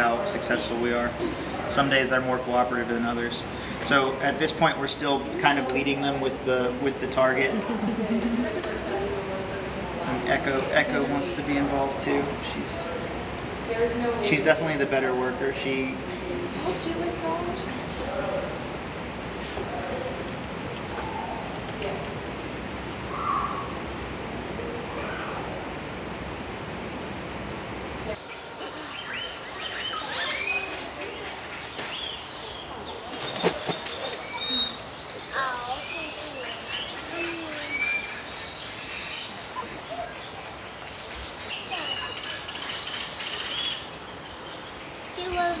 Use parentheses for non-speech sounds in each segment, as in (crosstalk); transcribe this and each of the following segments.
how successful we are. Some days they're more cooperative than others. So at this point, we're still kind of leading them with the with the target. And Echo Echo wants to be involved too. She's she's definitely the better worker. She You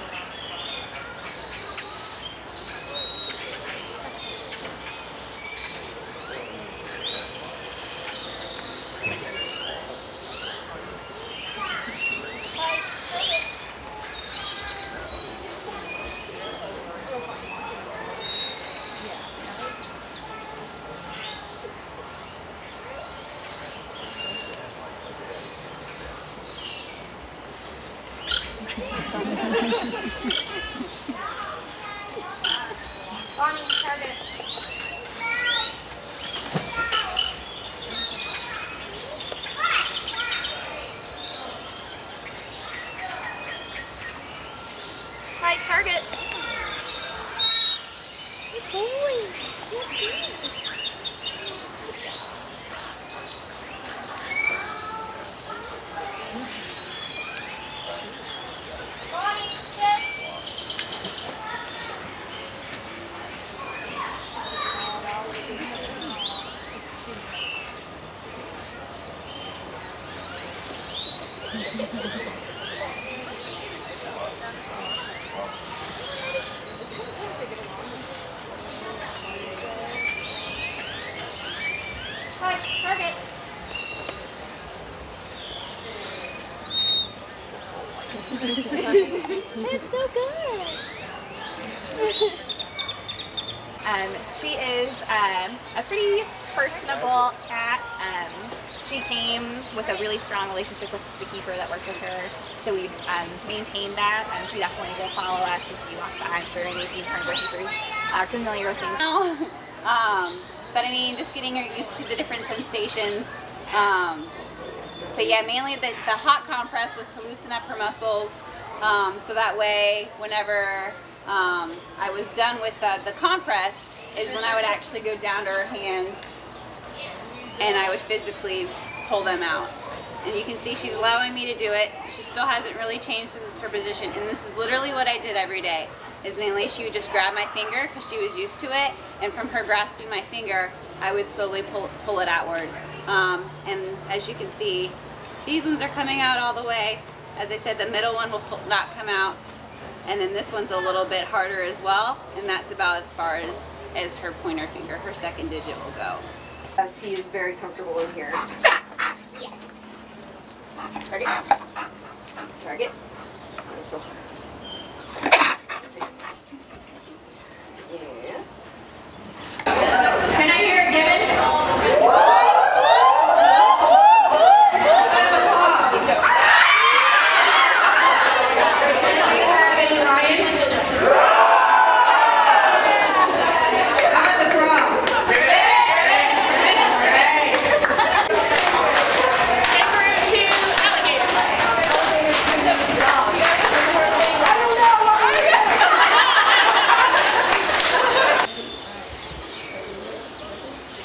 target. Hi, target. Good boy. Good boy. (laughs) It's so good. (laughs) Um, she is um, a pretty personable cat. Um, she came with a really strong relationship with the keeper that worked with her, so we um, maintained that. And she definitely will follow us as we walk by. I'm sure any of you carnivore keepers are familiar with things. (laughs) um, but I mean, just getting her used to the different sensations. Um, but yeah, mainly the, the hot compress was to loosen up her muscles. Um, so that way, whenever um, I was done with the, the compress, is when I would actually go down to her hands and I would physically pull them out. And you can see she's allowing me to do it. She still hasn't really changed since her position. And this is literally what I did every day. Is mainly she would just grab my finger because she was used to it. And from her grasping my finger, I would slowly pull, pull it outward. Um, and as you can see, these ones are coming out all the way. As I said, the middle one will not come out. And then this one's a little bit harder as well. And that's about as far as, as her pointer finger, her second digit will go. As he is very comfortable in here. Yes. Target. Target.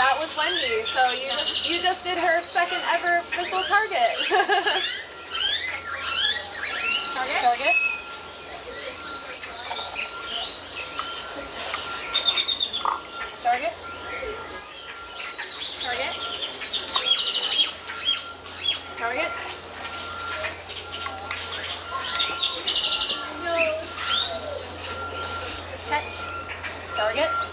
That was Wendy. So you just you just did her second ever official target. (laughs) target. Target. Target. Target. Target. No. Catch. Target.